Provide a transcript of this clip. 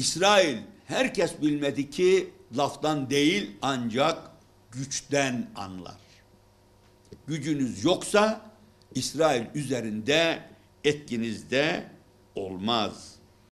İsrail herkes bilmedi ki laftan değil ancak güçten anlar. Gücünüz yoksa İsrail üzerinde etkiniz de olmaz.